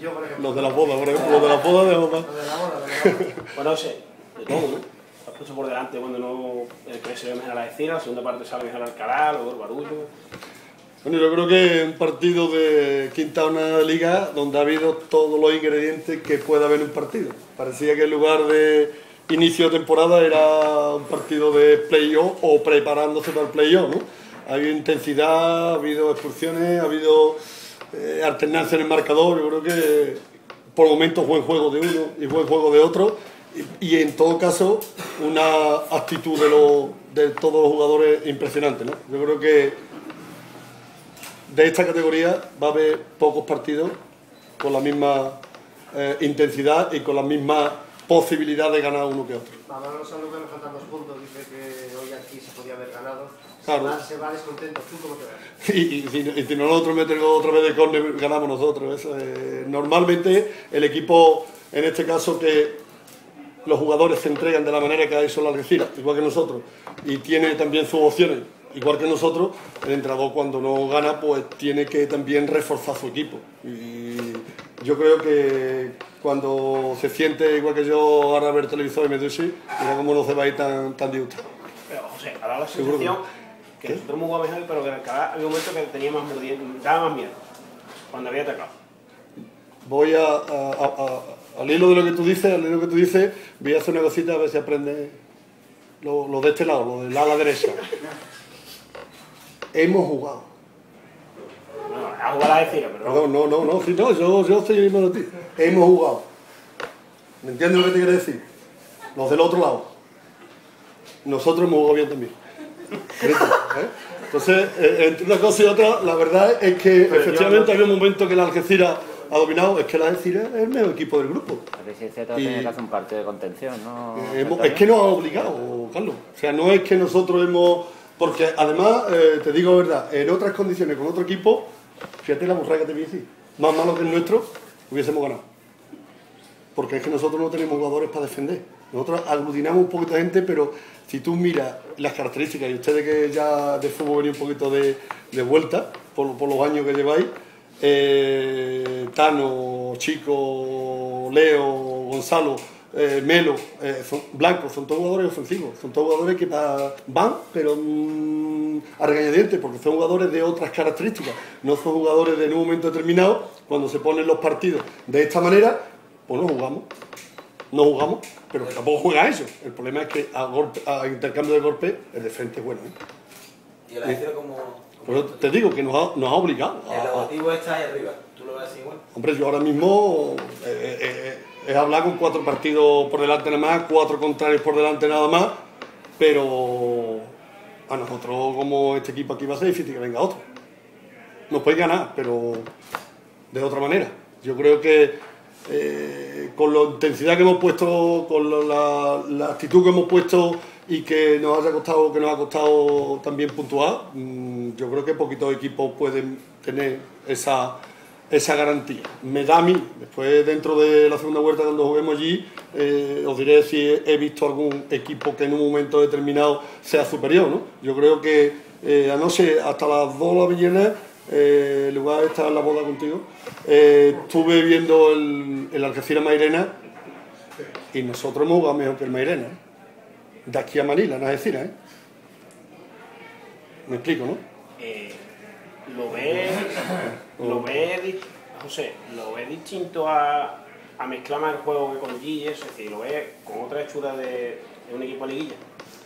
Yo, por ejemplo. Los de la boda, por ejemplo, los de la boda de Jota. Lo de la boda, de la boda. Bueno, no sé, de todo, ¿no? Has puesto por delante cuando no el que se ve mejor a la decir, la segunda parte sale mejor Alcalá, luego el Barullo. Bueno, yo creo que un partido de quinta jornada de liga donde ha habido todos los ingredientes que puede haber en un partido. Parecía que en lugar de inicio de temporada era un partido de play-off o preparándose para el play-off, ¿no? Ha habido intensidad, ha habido expulsiones, ha habido eh, alternancia en el marcador. Yo creo que por momentos buen juego de uno y buen juego de otro. Y, en todo caso, una actitud de, los- de todos los jugadores impresionante, ¿no? Yo creo que de esta categoría va a haber pocos partidos con la misma eh, intensidad y con la misma posibilidad de ganar uno que otro. Manolo Sanluca le faltan dos puntos, dice que hoy aquí se podía haber ganado. Claro. Se, va, se va descontento, ¿tú cómo te ves? Y, y si, y si nosotros metemos otra vez de córner, ganamos nosotros. Eso es- normalmente el equipo, en este caso que los jugadores se entregan de la manera que ha hecho la Algeciras, igual que nosotros, y tiene también sus opciones, igual que nosotros, el entrenador cuando no gana, pues tiene que también reforzar su equipo. Y yo creo que cuando se siente igual que yo ahora ver televisor y me dice, mira cómo no se va a ir tan, tan. Pero, José, dado la que sensación que ¿Qué? nosotros hemos jugado mejor, pero que Alcalá había un momento que tenía más daba más miedo cuando había atacado. voy a, a- a- a- al hilo de lo que tú dices, al hilo de lo que tú dices, voy a hacer una cosita a ver si aprende lo, lo de este lado, lo del ala derecha. Hemos jugado. Pero no. Perdón, no, no, no, sí, no, yo, yo estoy mismo de ti. Hemos jugado. ¿Me entiendes lo que te quiero decir? Los del otro lado. Nosotros hemos jugado bien también. ¿eh? Entonces, eh, entre una cosa y otra, la verdad es que efectivamente había un momento que la Algeciras ha dominado, es que la Algeciras es el mejor equipo del grupo. A ver si es cierto Y- que hacer un partido de contención, ¿no? Eh, hemos- es que nos ha obligado, Carlos. O sea, no es que nosotros hemos. Porque además, eh, te digo la verdad, en otras condiciones con otro equipo, fíjate la burrada que te voy a decir, más malo que el nuestro, hubiésemos ganado. Porque es que nosotros no tenemos jugadores para defender. Nosotros aglutinamos un poquito de gente, pero si tú miras las características, y ustedes que ya de fútbol venís un poquito de, de vuelta, por, los años que lleváis, eh, Tano, Chico, Leo, Gonzalo, eh, Melo, eh, son blancos, son todos jugadores ofensivos, son todos jugadores que va- van, pero mm, a regañadientes, porque son jugadores de otras características, no son jugadores de en un momento determinado, cuando se ponen los partidos de esta manera, pues no jugamos, no jugamos, pero tampoco juega eso. El problema es que a, golpe- a intercambio de golpe el de frente es bueno. ¿eh? Y el Algeciras como... Te digo que nos ha, nos ha obligado. El a- objetivo está ahí arriba. ¿Tú lo ves igual? Hombre, yo ahora mismo eh, eh, eh, he hablado con cuatro partidos por delante nada más, cuatro contrarios por delante nada más, pero a nosotros como este equipo aquí va a ser difícil que venga otro. Nos puede ganar, pero de otra manera. Yo creo que eh, con la intensidad que hemos puesto, con la, actitud que hemos puesto y que nos haya costado, que nos ha costado también puntuar, mm, yo creo que poquitos equipos pueden tener esa, esa garantía. Me da a mí, después dentro de la segunda vuelta cuando juguemos allí, eh, os diré si he, visto algún equipo que en un momento determinado sea superior. ¿no? Yo creo que eh, anoche hasta las 2 de la mañana, eh, lugar de estar en la boda contigo, eh, estuve viendo el, el Algeciras Mairena y nosotros hemos jugado mejor que el Mairena. ¿eh? De aquí a Manila, en Algeciras. ¿eh? Me explico, ¿no? Lo ves, lo di- José, lo ves distinto a, a mezclar más el juego que con Guille, es decir, lo ves con otra hechura de, de un equipo de liguilla.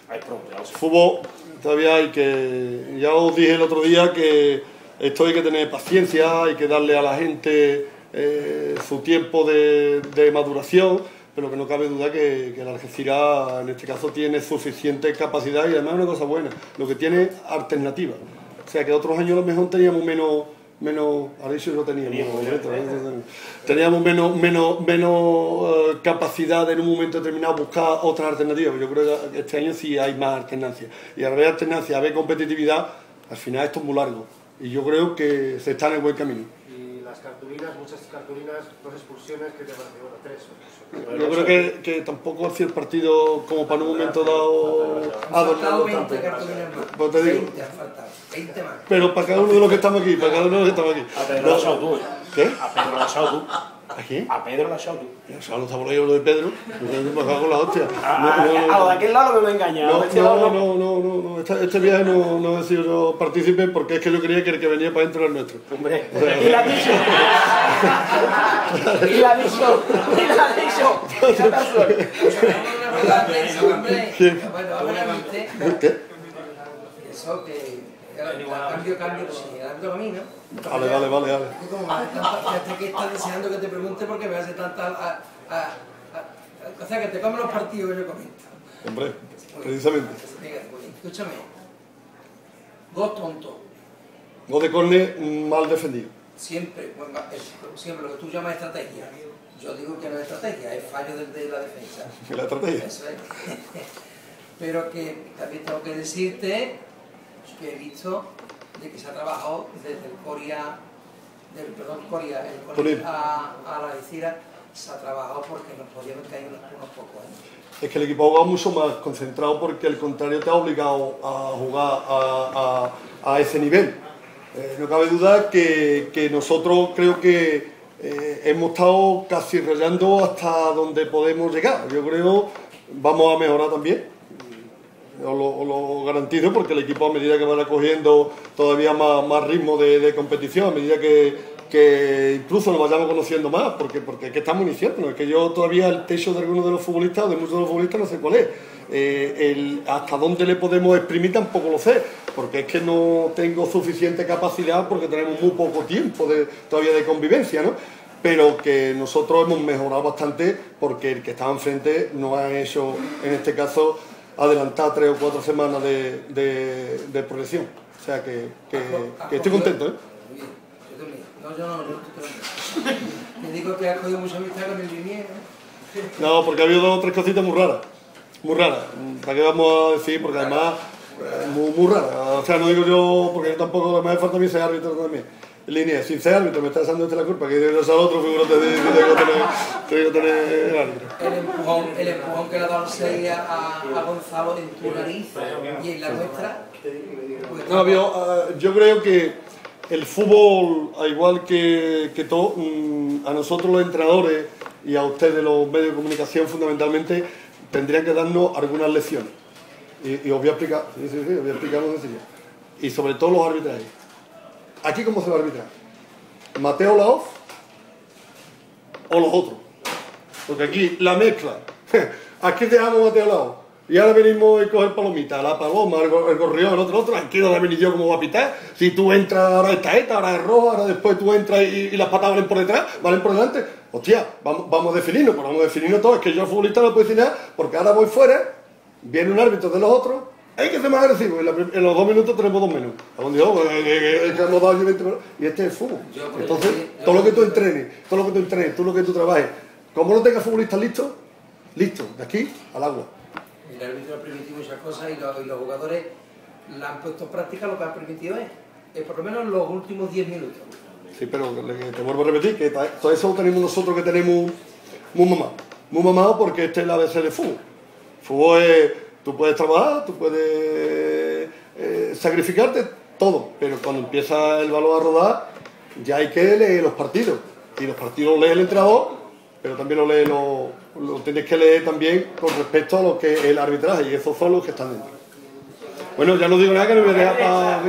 Ahí pronto, ya lo sé. fútbol todavía hay que. Ya os dije el otro día que esto hay que tener paciencia, hay que darle a la gente eh, su tiempo de, de maduración, pero que no cabe duda que, que la Algeciras en este caso tiene suficiente capacidad y además una cosa buena, lo que tiene alternativa. O sea que otros años a lo mejor teníamos menos. Menos, eso no teníamos, Teníamos, teníamos menos, menos, menos eh, capacidad de en un momento determinado buscar otras alternativas. Yo creo que este año sí hay más alternancia. Y al haber alternancia, haber competitividad, al final esto es muy largo. Y yo creo que se está en el buen camino. Las cartulinas, muchas cartulinas, dos expulsiones, ¿qué te parece? Bueno, tres. Yo creo que, que tampoco hacía el partido como para un momento dado faltado 20 tanto. cartulinas más. Pues te digo. 20 han faltado. 20 más. Pero para cada uno de los que estamos aquí, para cada uno de los que estamos aquí. Ah, pero no has tú. ¿Qué? A Pedro Sau, tú. ¿A quién? A Pedro la Sau, tú. Ya sabes, no estamos leyendo lo de Pedro. Me cago con la hostia. A, No, a- no, no, a lo de aquel lado me he engañado. No, este no, no, no, no, no. Este, este viaje no, no he sido yo partícipe porque es que yo creía que el que venía para adentro era el nuestro. Hombre, O sea, y la ha dicho. y la ha dicho. Y la ha dicho. Ya está suerte. Bueno, ahora viste ¿Qué? Que cambio, cambio, pues si el árbitro a mí, ¿no? Vale, vale, vale, vale. Como me hace tanta, ya estoy que estás deseando que te pregunte porque me hace tanta... a- a- a- o sea, que te comen los partidos que yo comento. Hombre, precisamente. Pues, escúchame. Dos tontos. Gol de córner mal defendido. Siempre, bueno, es- siempre lo que tú llamas estrategia. Yo digo que no es estrategia, es fallo de, de la defensa. La estrategia. Eso es. Pero que también tengo que decirte que he visto de que se ha trabajado desde el Coria, del, perdón, Coria, el Coria a, a la Algeciras, se ha trabajado porque nos podían caer unos, unos pocos. ¿eh? Es que el equipo ha jugado mucho más concentrado porque el contrario te ha obligado a jugar a, a- a ese nivel. Eh, no cabe duda que, que nosotros creo que eh, hemos estado casi rayando hasta donde podemos llegar. Yo creo vamos a mejorar también. Os lo, lo garantizo porque el equipo a medida que vaya cogiendo todavía más, más ritmo de, competición, a medida que, que incluso nos vayamos conociendo más, porque, porque es que estamos iniciando, es que yo todavía el techo de algunos de los futbolistas o de muchos de los futbolistas no sé cuál es. Eh, hasta dónde le podemos exprimir tampoco lo sé, porque es que no tengo suficiente capacidad porque tenemos muy poco tiempo todavía de convivencia, ¿no? pero que nosotros hemos mejorado bastante porque el que estaba enfrente nos ha hecho, en este caso, adelantar tres o cuatro semanas de, de, de progresión. O sea que, que- estoy contento, ¿eh? Muy bien, yo también. No, yo no, yo estoy tranquilo. Te digo que has cogido mucha amistad con el liniero. No, porque ha habido dos o tres cositas muy raras. Muy raras. ¿Para qué vamos a decir? Porque además, eh, muy, muy raras. O sea, no digo yo, porque yo tampoco, además me falta a mí ser árbitro también. Línea, sin ser árbitro, me está echando este la culpa, que yo sea otro, figúrate de tengo que tener, árbitro. El empujón, el empujón que le ha dado el Sevilla a, a Gonzalo en tu nariz y en la nuestra. pues, No, yo, ah, yo creo que el fútbol, al igual que, que todo, mm, a nosotros los entrenadores y a ustedes los medios de comunicación fundamentalmente, tendrían que darnos algunas lecciones. Y, y os voy a explicar, sí, sí, sí, os voy a explicar muy sencillo. Y sobre todo los arbitrajes. ¿Aquí cómo se va a arbitrar? ¿Mateo Laoz o los otros? Porque aquí la mezcla. Aquí dejamos a Mateo Laoz. Y ahora venimos a coger palomita, la paloma, el, el gorrión, el otro, el otro. Aquí no venir yo como va a pitar. Si tú entras, ahora esta esta, ahora es roja, ahora después tú entras y, y las patas valen por detrás, valen por delante. Hostia, vamos, vamos a definirnos, pero vamos a definirnos todo. Es que yo al futbolista no puedo decir nada, porque ahora voy fuera, viene un árbitro de los otros, hay que ser más agresivo. En, la prim- en los dos minutos tenemos dos menos. Eh, eh, eh, que hemos dado yo 20 minutos. Y este es el fútbol. Porque Entonces, todo lo que tú entrenes, todo lo que tú entrenes, todo lo que tú trabajes, como no tengas futbolistas listos, listo, de aquí al agua. El árbitro ha permitido muchas cosas y los, y los jugadores la han puesto en práctica, lo que han permitido es, por lo menos los últimos 10 minutos. Sí, pero te vuelvo a repetir que todo eso lo tenemos nosotros que tenemos muy mamado. Muy mamado porque este es la ABC de fútbol. Fútbol es, tú puedes trabajar, tú puedes eh, sacrificarte, todo. Pero cuando empieza el balón a rodar, ya hay que leer los partidos. Y los partidos los lee el entrenador, pero también lo lee lo, lo tienes que leer también con respecto a lo que es el arbitraje. Y esos son los que están dentro. Bueno, ya no digo nada que no me voy a dejar para...